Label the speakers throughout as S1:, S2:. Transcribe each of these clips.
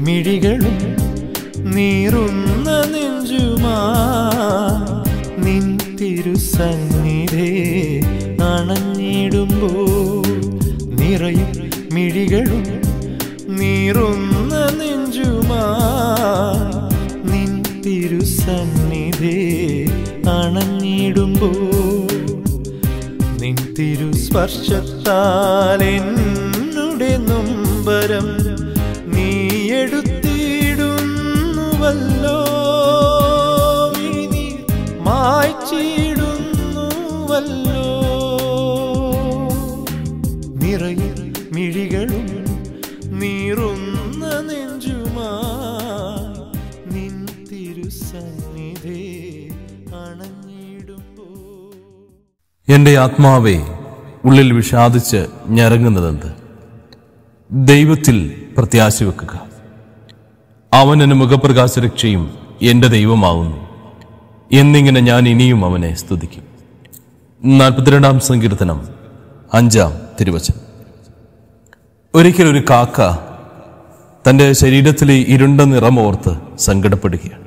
S1: മിഴികളും നീറുന്ന നെഞ്ചുമാ. നിൻ തിരുസന്നിധേ അണഞ്ഞിടുമ്പോൾ നിറയും മിഴികളും നീറുന്ന നെഞ്ചുമാ. നിൻ തിരുസന്നിധേ അണഞ്ഞിടുമ്പോൾ നിൻ തിരുസ്പർശത്താലെന്നുടെ നൊമ്പരം നീറുന്ന നെഞ്ചുമാ നിൻ തിരുസന്നിധി
S2: എന്റെ ആത്മാവെ ഉള്ളിൽ വിഷാദിച്ച് ഞരങ്ങുന്നതെന്ത്? ദൈവത്തിൽ പ്രത്യാശ വെക്കുക അവൻ എന്റെ മുഖപ്രകാശരക്ഷയും എന്റെ ദൈവമാവുന്നു. എന്നിങ്ങനെ ഞാൻ ഇനിയും അവനെ സ്തുതിക്കും. നാൽപ്പത്തിരണ്ടാം സങ്കീർത്തനം അഞ്ചാം തിരുവചനം. ഒരിക്കൽ ഒരു കാക്ക തന്റെ ശരീരത്തിലെ ഇരുണ്ട നിറമോർത്ത് സങ്കടപ്പെടുകയാണ്.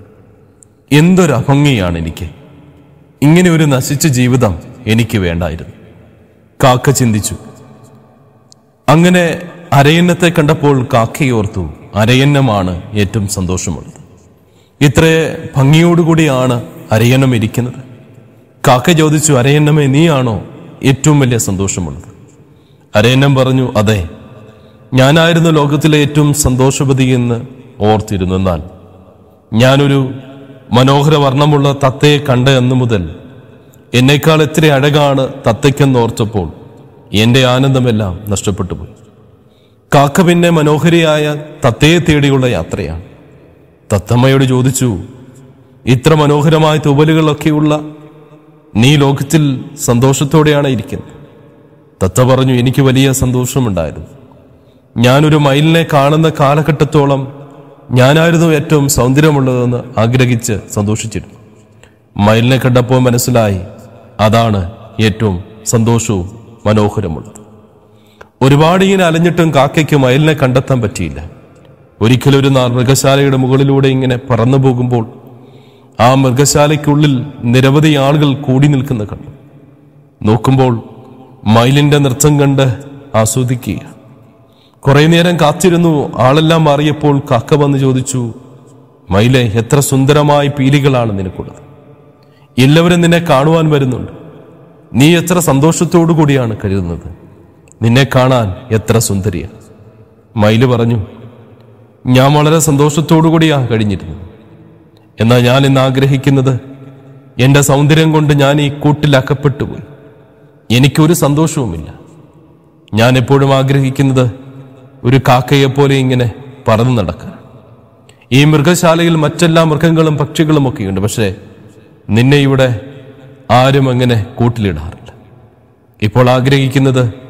S2: എന്തൊരു അഭംഗിയാണ് എനിക്ക്. ഇങ്ങനെ ഒരു നശിച്ച ജീവിതം എനിക്ക് വേണ്ടായിരുന്നു. കാക്ക ചിന്തിച്ചു. അങ്ങനെ അരയന്നത്തെ കണ്ടപ്പോൾ കാക്കയോർത്തു അരയന്നമാണ് ഏറ്റവും സന്തോഷമുള്ളത്. ഇത്ര ഭംഗിയോടുകൂടിയാണ് അരയന്നം ഇരിക്കുന്നത്. കാക്ക ചോദിച്ചു അരയന്നമേ നീയാണോ ഏറ്റവും വലിയ സന്തോഷമുള്ളത്? അരയന്നം പറഞ്ഞു അതെ ഞാനായിരുന്നു ലോകത്തിലെ ഏറ്റവും സന്തോഷപതി എന്ന് ഓർത്തിരുന്നു എന്നാൽ ഞാനൊരു മനോഹര വർണമുള്ള തത്തയെ കണ്ട അന്നു മുതൽ എന്നേക്കാൾ എത്ര അഴകാണ് തത്തയ്ക്കെന്ന് ഓർത്തപ്പോൾ എന്റെ ആനന്ദമെല്ലാം നഷ്ടപ്പെട്ടു പോയി കാക്ക പിന്നെ മനോഹരിയായ തത്തയെ തേടിയുള്ള യാത്രയാണ്. തത്തമ്മയോട് ചോദിച്ചു ഇത്ര മനോഹരമായ തുവലുകളൊക്കെയുള്ള നീ ലോകത്തിൽ സന്തോഷത്തോടെയാണ് ഇരിക്കുന്നത്. തത്ത പറഞ്ഞു എനിക്ക് വലിയ സന്തോഷമുണ്ടായിരുന്നു. ഞാനൊരു മയിലിനെ കാണുന്ന കാലഘട്ടത്തോളം ഞാനായിരുന്നു ഏറ്റവും സൗന്ദര്യമുള്ളതെന്ന് ആഗ്രഹിച്ച് സന്തോഷിച്ചിരുന്നു. മയിലിനെ കണ്ടപ്പോൾ മനസ്സിലായി അതാണ് ഏറ്റവും സന്തോഷവും മനോഹരമുള്ളത്. ഒരുപാട് ഇങ്ങനെ അലഞ്ഞിട്ടും കാക്കയ്ക്ക് മയിലിനെ കണ്ടെത്താൻ പറ്റിയില്ല. ഒരിക്കലും ഒരു മൃഗശാലയുടെ മുകളിലൂടെ ഇങ്ങനെ പറന്നു പോകുമ്പോൾ ആ മൃഗശാലയ്ക്കുള്ളിൽ നിരവധി ആളുകൾ കൂടി നിൽക്കുന്ന കണ്ടു. നോക്കുമ്പോൾ മയിലിന്റെ നൃത്തം കണ്ട് ആസ്വദിക്കുക. കുറേ നേരം കാത്തിരുന്നു. ആളെല്ലാം മാറിയപ്പോൾ കാക്ക വന്ന് ചോദിച്ചു മയിലെ എത്ര സുന്ദരമായ പീലികളാണ് നിനക്കുള്ളത്. എല്ലാവരും നിന്നെ കാണുവാൻ വരുന്നുണ്ട്. നീ എത്ര സന്തോഷത്തോടു കൂടിയാണ് കരുതുന്നത്. നിന്നെ കാണാൻ എത്ര സുന്ദരിയാണ് മയിൽ പറഞ്ഞു ഞാൻ വളരെ സന്തോഷത്തോടു കൂടിയാ കഴിഞ്ഞിരുന്നു എന്നാൽ ഞാൻ ഇന്ന് ആഗ്രഹിക്കുന്നത് എന്റെ സൗന്ദര്യം കൊണ്ട് ഞാൻ ഈ കൂട്ടിൽ അകപ്പെട്ടു പോയി. എനിക്കൊരു സന്തോഷവുമില്ല. ഞാൻ എപ്പോഴും ആഗ്രഹിക്കുന്നത് ഒരു കാക്കയെപ്പോലെ ഇങ്ങനെ പറന്നു നടക്കാൻ. ഈ മൃഗശാലയിൽ മറ്റെല്ലാ മൃഗങ്ങളും പക്ഷികളും ഒക്കെയുണ്ട്. പക്ഷേ നിന്നെ ഇവിടെ ആരും അങ്ങനെ കൂട്ടിലിടാറില്ല. ഇപ്പോൾ ആഗ്രഹിക്കുന്നത്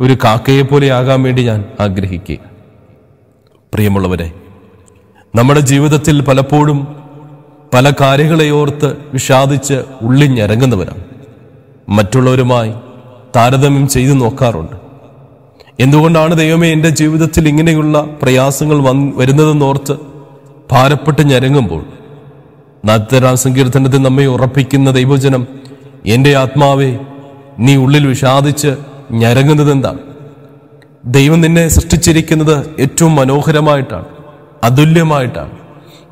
S2: ഒരു കാക്കയെ പോലെ ആകാൻ വേണ്ടി ഞാൻ ആഗ്രഹിക്കുക പ്രിയമുള്ളവരെ നമ്മുടെ ജീവിതത്തിൽ പലപ്പോഴും പല കാര്യങ്ങളെ ഓർത്ത് വിഷാദിച്ച് ഉള്ളിഞ്ഞരങ്ങുന്നവരാണ്. മറ്റുള്ളവരുമായി താരതമ്യം ചെയ്തു നോക്കാറുണ്ട്. എന്തുകൊണ്ടാണ് ദൈവമേ എന്റെ ജീവിതത്തിൽ ഇങ്ങനെയുള്ള പ്രയാസങ്ങൾ വന്ന് വരുന്നതെന്നോർത്ത് ഭാരപ്പെട്ട് ഞരങ്ങുമ്പോൾ? നാൽപ്പത്തേഴാം സങ്കീർത്തനത്തിൽ നമ്മെ ഉറപ്പിക്കുന്ന ദൈവജനം എന്റെ ആത്മാവെ നീ ഉള്ളിൽ വിഷാദിച്ച് ഞരങ്ങുന്നത് എന്താ ദൈവം നിന്നെ സൃഷ്ടിച്ചിരിക്കുന്നത് ഏറ്റവും മനോഹരമായിട്ടാണ് അതുല്യമായിട്ടാണ്.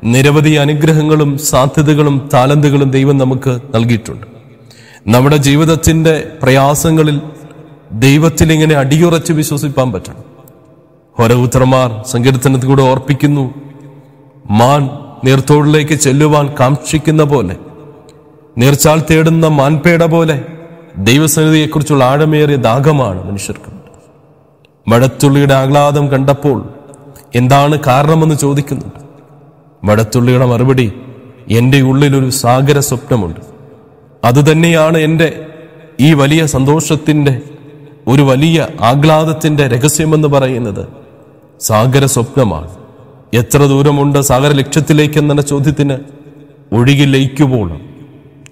S2: നിരവധി അനുഗ്രഹങ്ങളും സാധ്യതകളും താലന്തുകളും ദൈവം നമുക്ക് നൽകിയിട്ടുണ്ട്. നമ്മുടെ ജീവിതത്തിന്റെ പ്രയാസങ്ങളിൽ ദൈവത്തിൽ ഇങ്ങനെ അടിയുറച്ച് വിശ്വസിപ്പാൻ പറ്റണം. ഹോരപുത്രന്മാർ സങ്കീർത്തനത്തിലൂടെ ഓർപ്പിക്കുന്നു മാൻ നീർത്തോടിലേക്ക് ചെല്ലുവാൻ കാക്ഷിക്കുന്ന പോലെ നീർച്ചാൽ തേടുന്ന മാൻപേട പോലെ ദൈവസന്നിധിയെക്കുറിച്ചുള്ള ആഴമേറിയ ദാഹമാണ് മനുഷ്യർക്ക്. മഴത്തുള്ളിയുടെ ആഹ്ലാദം കണ്ടപ്പോൾ എന്താണ് കാരണമെന്ന് ചോദിക്കുന്നുണ്ട് മഴത്തുള്ളിയുടെ മറുപടി എന്റെ ഉള്ളിലൊരു സാഗര സ്വപ്നമുണ്ട് അതുതന്നെയാണ് എന്റെ ഈ വലിയ സന്തോഷത്തിന്റെ ഒരു വലിയ ആഹ്ലാദത്തിന്റെ രഹസ്യമെന്ന് പറയുന്നത്. സാഗര സ്വപ്നമാണ് എത്ര ദൂരമുണ്ട് സാഗര ലക്ഷ്യത്തിലേക്ക് എന്ന ചോദ്യത്തിന് ഒഴുകി ലയിക്കുമ്പോൾ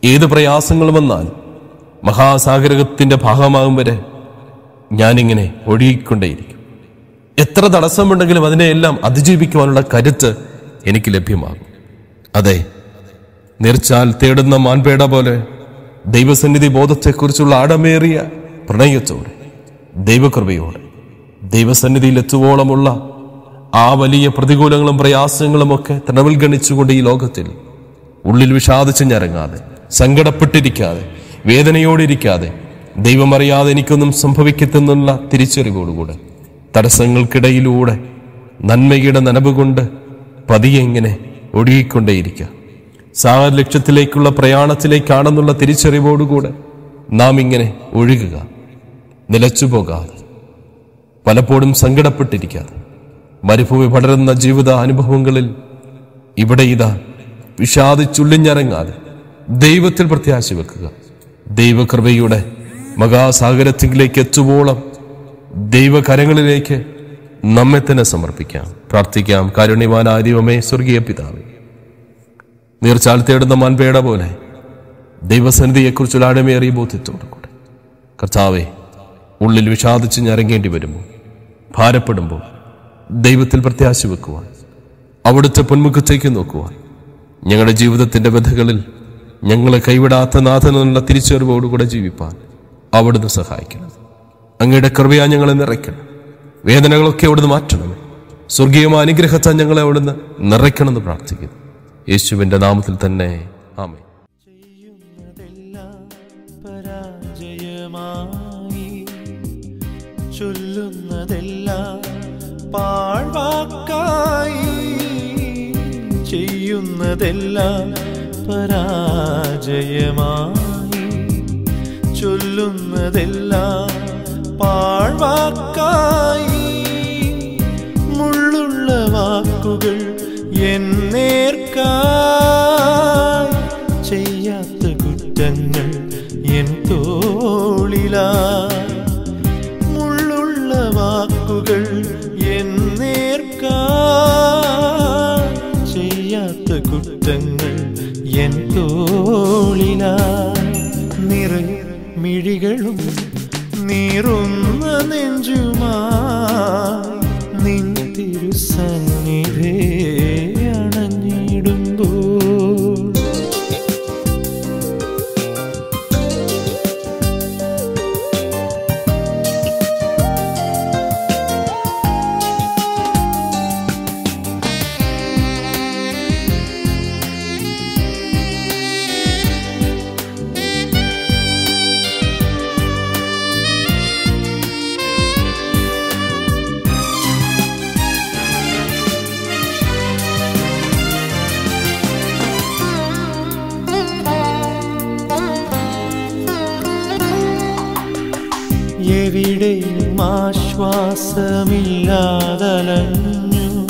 S2: ഏത് പ്രയാസങ്ങൾ വന്നാൽ മഹാസാഗരത്തിന്റെ ഭാഗമാകും വരെ ഞാനിങ്ങനെ ഒഴുകിക്കൊണ്ടേയിരിക്കും. എത്ര തടസ്സമുണ്ടെങ്കിലും അതിനെയെല്ലാം അതിജീവിക്കുവാനുള്ള കരുത്ത് എനിക്ക് ലഭ്യമാകും. അതെ നിർച്ചാൽ തേടുന്ന മാൻപേട പോലെ ദൈവസന്നിധി ബോധത്തെക്കുറിച്ചുള്ള ആടമേറിയ പ്രണയത്തോടെ ദൈവകൃപയോടെ ദൈവസന്നിധിയിൽ എത്തുവോളമുള്ള ആ വലിയ പ്രതികൂലങ്ങളും പ്രയാസങ്ങളും ഒക്കെ തണവിൽ ഗണിച്ചുകൊണ്ട് ഈ ലോകത്തിൽ ഉള്ളിൽ വിഷാദിച്ച് ഞരങ്ങാതെ സങ്കടപ്പെട്ടിരിക്കാതെ വേദനയോടിരിക്കാതെ ദൈവമറിയാതെ എനിക്കൊന്നും സംഭവിക്കത്തെന്നുള്ള തിരിച്ചറിവോടുകൂടെ തടസ്സങ്ങൾക്കിടയിലൂടെ നന്മയുടെ നനവുകൊണ്ട് പതിയെ ഇങ്ങനെ ഒഴുകിക്കൊണ്ടേയിരിക്കുക സാഗര ലക്ഷ്യത്തിലേക്കുള്ള പ്രയാണത്തിലേക്കാണെന്നുള്ള തിരിച്ചറിവോടുകൂടെ നാം ഇങ്ങനെ ഒഴുകുക നിലച്ചു പോകാതെ പലപ്പോഴും സങ്കടപ്പെട്ടിരിക്കാതെ മരുഭൂമി പടരുന്ന ജീവിത അനുഭവങ്ങളിൽ ഇവിടെ ഇതാ വിഷാദിച്ചുള്ളിഞ്ഞിറങ്ങാതെ ദൈവത്തിൽ പ്രത്യാശ വെക്കുക ദൈവകൃപയുടെ മഹാസാഗരത്തിലേക്ക് എത്തുവോളം ദൈവകരങ്ങളിലേക്ക് നമ്മെ തന്നെ സമർപ്പിക്കാം. പ്രാർത്ഥിക്കാം. കാരുണ്യവാനായ ദൈവമേ സ്വർഗീയ പിതാവേ നീർച്ചാൽ തേടുന്ന മാൻപേട പോലെ ദൈവസന്നിധിയെക്കുറിച്ചുള്ള അടമേറിയ ബോധ്യത്തോടു കൂടെ. കർത്താവെ ഉള്ളിൽ വിഷാദിച്ച് ഞരങ്ങേണ്ടി വരുമ്പോൾ ഭാരപ്പെടുമ്പോൾ ദൈവത്തിൽ പ്രത്യാശ വെക്കുവാൻ അവിടുത്തെ പൊന്മുഖത്തേക്ക് നോക്കുവാൻ ഞങ്ങളുടെ ജീവിതത്തിന്റെ വ്യഥകളിൽ ഞങ്ങളെ കൈവിടാത്ത നാഥനുള്ള തിരിച്ചറിവോടുകൂടെ ജീവിപ്പാൻ അവിടുന്ന് സഹായിക്കണം. അങ്ങയുടെ കൃപയാ ഞങ്ങളെ നിറയ്ക്കണം. വേദനകളൊക്കെ അവിടുന്ന് മാറ്റണം. സ്വർഗീയമായ അനുഗ്രഹത്താൽ ഞങ്ങളെ അവിടുന്ന് നിറയ്ക്കണമെന്ന് പ്രാർത്ഥിക്കുന്നു. യേശുവിന്റെ നാമത്തിൽ തന്നെ. ആമേ
S1: ചൊല്ലുന്നതെല്ലാം ചെയ്യുന്നതെല്ലാം പരാജയമായി ചൊല്ലുന്നതെല്ലാം പാഴ്വാക്കായി. മുള്ളുള്ള വാക്കുകൾ എന്നേർക്കായി മിഴികളും നീറുന്ന നെഞ്ചുമായി നിൻ തിരുസന്നിധേ. എവിടെയും ആശ്വാസമില്ലാതലഞ്ഞു?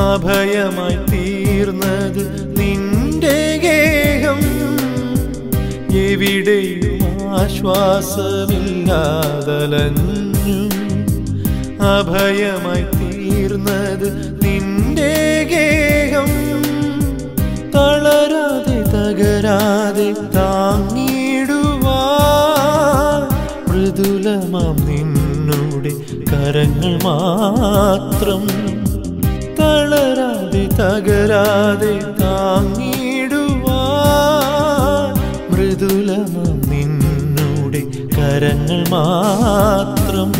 S1: അഭയമായി തീർന്നത് നിന്റെ ഗേഹം. എവിടെയും ആശ്വാസമില്ലാതലഞ്ഞു? അഭയമായി തീർന്നത് നിന്റെ ഗേഹം. തളരാതെ തകരാതെ താങ്ങിടുവാൻ മൃദുലമാം നിന്നുടെ കരങ്ങൾ മാത്രം തളരാതെ തകരാതെ താങ്ങിടുവാൻ മൃദുലമാം കരങ്ങൾ മാത്രം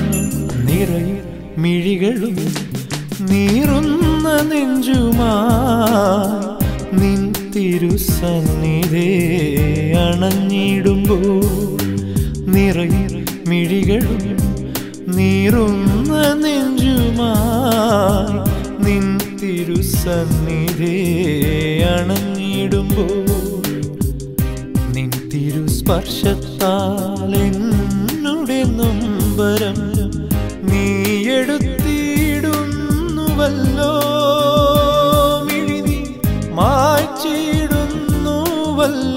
S1: നിറയ മിഴികളും നീറുന്ന നെഞ്ചുമായി നിൻ തിരുസന്നിധേ അണഞ്ഞിടുമ്പോൾ നിറയെ മിഴികളും നീറുന്ന നെഞ്ചുമായി നിൻ തിരുസന്നിധേ അണഞ്ഞിടുമ്പോൾ നിൻ തിരുസ്പർശത്താൽ നൊമ്പരം നീയെടുത്തിടുന്നുവല്ലോ മിഴിനി മായ്ച്ചിടുന്നുവല്ലോ.